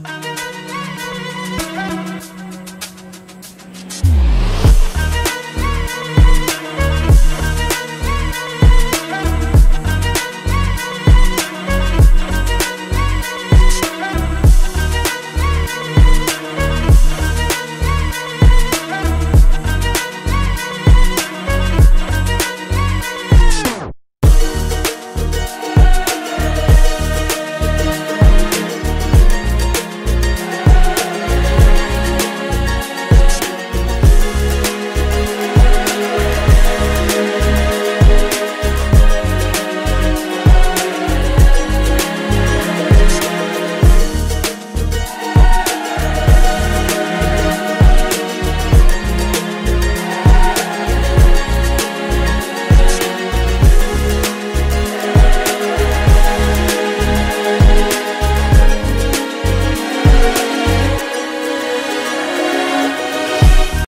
Bye.